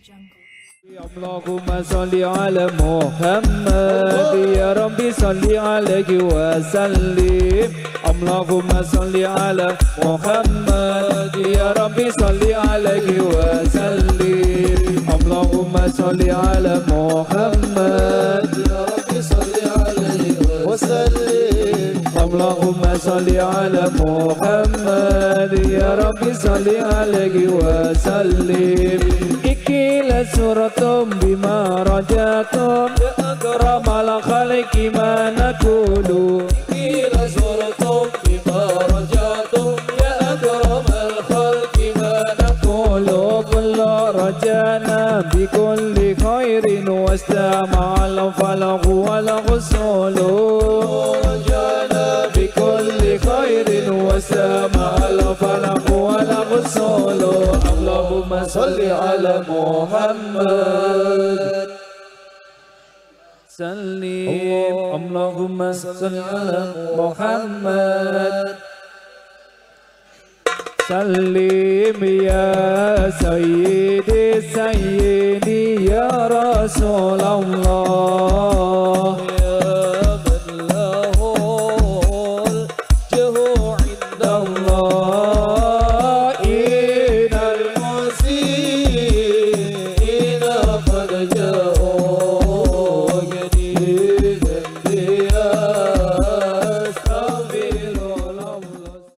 اللهم صل على محمد يا ربي صل عليه وسلم اللهم صل على محمد يا ربي صل عليه وسلم اللهم صل على محمد يا ربي صل عليه وسلم اللهم صل على محمد يا ربي صل عليه وسلم سورة بما رجعتم أكرم الخلق ما نقول. إكيل سورة بما رجعتم أكرم الخلق ما نقول. كل رجعنا بكل خير واستمع الفلق والغسول واستمع الفلق والغسول. اللهم صل على محمد. سلم اللهم صل على محمد. سلم يا سيدي سيدي يا رسول الله.